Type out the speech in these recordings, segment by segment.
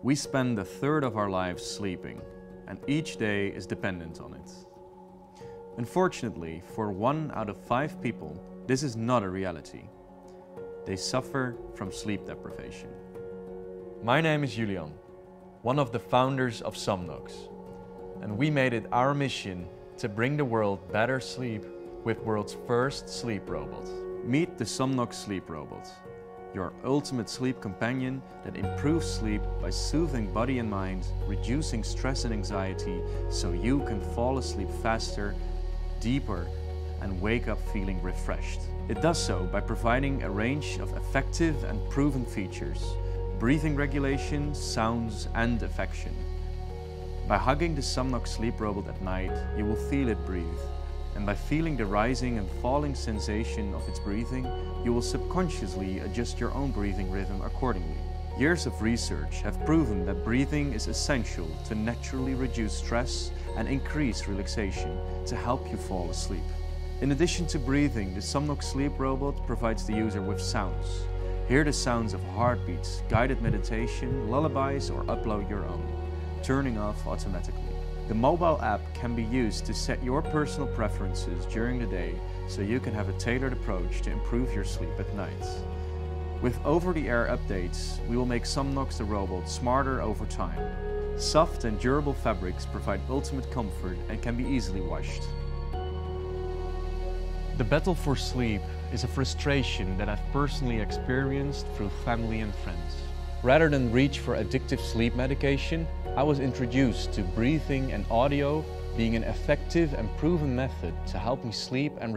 We spend a third of our lives sleeping, and each day is dependent on it. Unfortunately, for one out of five people, this is not a reality. They suffer from sleep deprivation. My name is Julian, one of the founders of Somnox, and we made it our mission to bring the world better sleep with world's first sleep robot. Meet the Somnox Sleep Robot, your ultimate sleep companion that improves sleep by soothing body and mind, reducing stress and anxiety so you can fall asleep faster, deeper and wake up feeling refreshed. It does so by providing a range of effective and proven features, breathing regulation, sounds and affection. By hugging the Somnox sleep robot at night, you will feel it breathe. And by feeling the rising and falling sensation of its breathing, you will subconsciously adjust your own breathing rhythm accordingly. Years of research have proven that breathing is essential to naturally reduce stress and increase relaxation to help you fall asleep. In addition to breathing, the Somnox Sleep Robot provides the user with sounds. Hear the sounds of heartbeats, guided meditation, lullabies or upload your own, turning off automatically. The mobile app can be used to set your personal preferences during the day so you can have a tailored approach to improve your sleep at night. With over-the-air updates, we will make Somnox the robot smarter over time. Soft and durable fabrics provide ultimate comfort and can be easily washed. The battle for sleep is a frustration that I've personally experienced through family and friends. Rather than reach for addictive sleep medication, I was introduced to breathing and audio being an effective and proven method to help me sleep and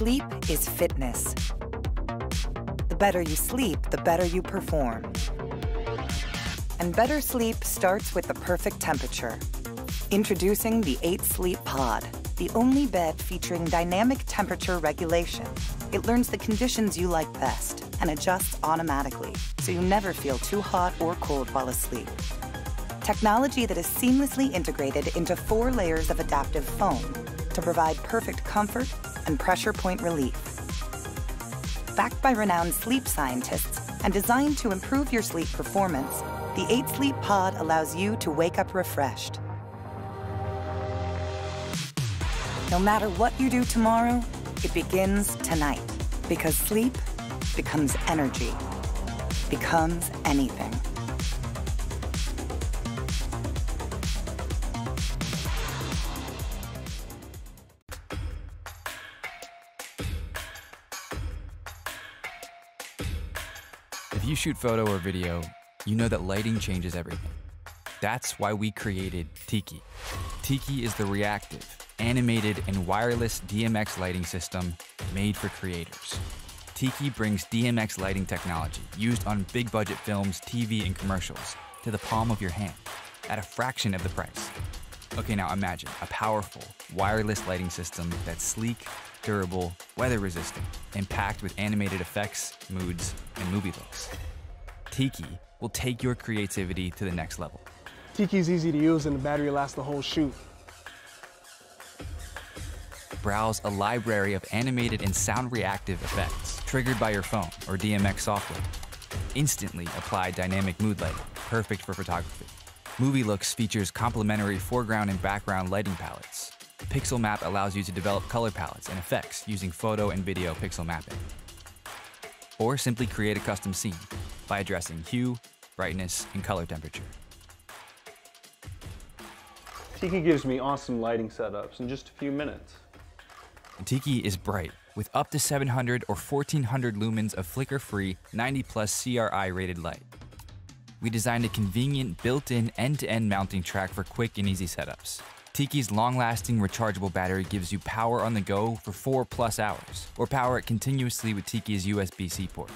Sleep is fitness. The better you sleep, the better you perform. And better sleep starts with the perfect temperature. Introducing the Eight Sleep Pod, the only bed featuring dynamic temperature regulation. It learns the conditions you like best and adjusts automatically, so you never feel too hot or cold while asleep. Technology that is seamlessly integrated into four layers of adaptive foam to provide perfect comfort and pressure point relief. Backed by renowned sleep scientists and designed to improve your sleep performance, the Eight Sleep Pod allows you to wake up refreshed. No matter what you do tomorrow, it begins tonight because sleep becomes energy, becomes anything. Shoot photo or video, you know that lighting changes everything. That's why we created TEKE. TEKE is the reactive, animated, and wireless DMX lighting system made for creators. TEKE brings DMX lighting technology used on big budget films, TV, and commercials to the palm of your hand at a fraction of the price. Okay, now imagine a powerful, wireless lighting system that's sleek, durable, weather resistant, and packed with animated effects, moods, and movie looks. TEKE will take your creativity to the next level. TEKE's easy to use and the battery lasts the whole shoot. Browse a library of animated and sound reactive effects triggered by your phone or DMX software. Instantly apply dynamic mood lighting, perfect for photography. Movie Looks features complementary foreground and background lighting palettes. Pixel Map allows you to develop color palettes and effects using photo and video pixel mapping. Or simply create a custom scene by addressing hue, brightness, and color temperature. TEKE gives me awesome lighting setups in just a few minutes. TEKE is bright with up to 700 or 1400 lumens of flicker-free 90 plus CRI rated light. We designed a convenient built-in end-to-end mounting track for quick and easy setups. TEKE's long-lasting rechargeable battery gives you power on the go for 4 plus hours, or power it continuously with TEKE's USB-C port.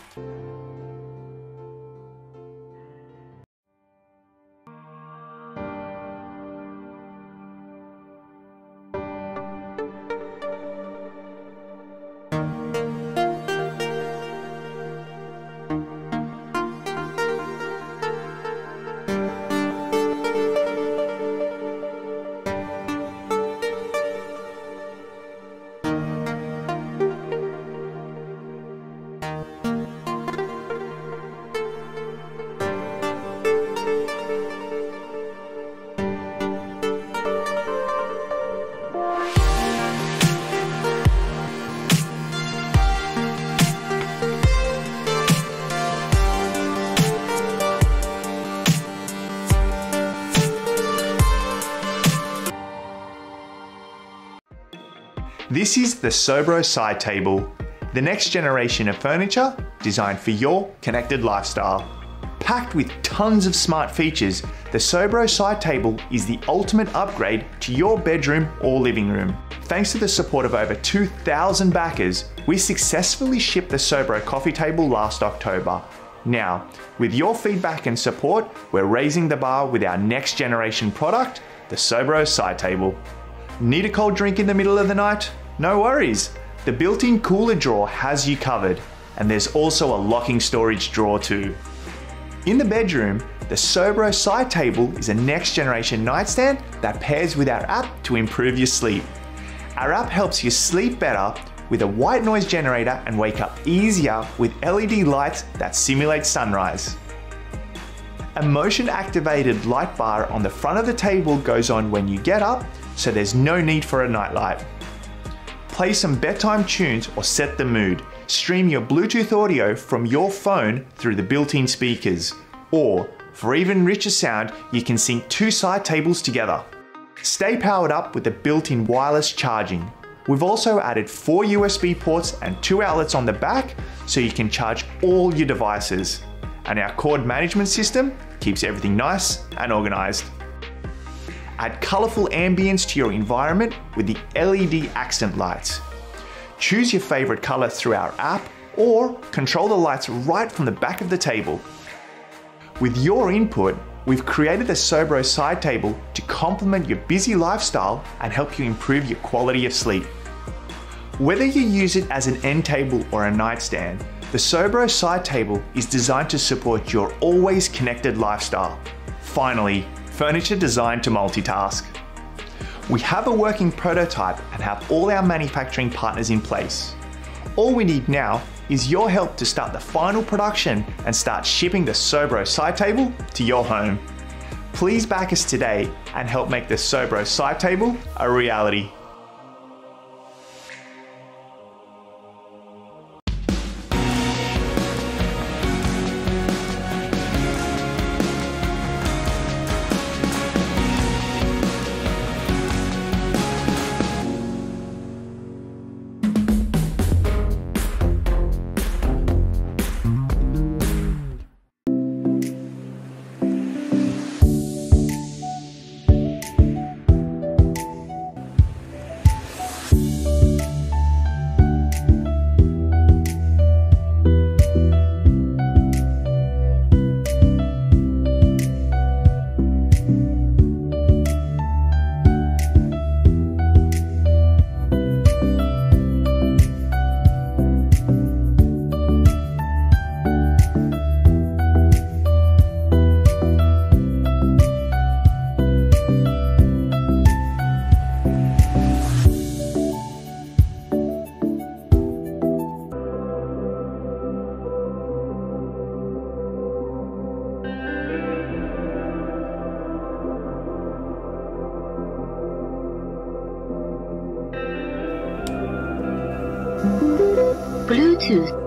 This is the Sobro side table, the next generation of furniture designed for your connected lifestyle. Packed with tons of smart features, the Sobro side table is the ultimate upgrade to your bedroom or living room. Thanks to the support of over 2,000 backers, we successfully shipped the Sobro coffee table last October. Now, with your feedback and support, we're raising the bar with our next generation product, the Sobro side table. Need a cold drink in the middle of the night? No worries. The built-in cooler drawer has you covered, and there's also a locking storage drawer too. In the bedroom, the Sobro side table is a next generation nightstand that pairs with our app to improve your sleep. Our app helps you sleep better with a white noise generator and wake up easier with LED lights that simulate sunrise. A motion activated light bar on the front of the table goes on when you get up, so there's no need for a nightlight. Play some bedtime tunes or set the mood. Stream your Bluetooth audio from your phone through the built-in speakers. Or, for even richer sound, you can sync two side tables together. Stay powered up with the built-in wireless charging. We've also added four USB ports and two outlets on the back so you can charge all your devices. And our cord management system keeps everything nice and organized. Add colorful ambience to your environment with the LED accent lights. Choose your favorite color through our app or control the lights right from the back of the table. With your input, we've created the Sobro side table to complement your busy lifestyle and help you improve your quality of sleep. Whether you use it as an end table or a nightstand, the Sobro side table is designed to support your always connected lifestyle. Finally, furniture designed to multitask. We have a working prototype and have all our manufacturing partners in place. All we need now is your help to start the final production and start shipping the Sobro side table to your home. Please back us today and help make the Sobro side table a reality. Bluetooth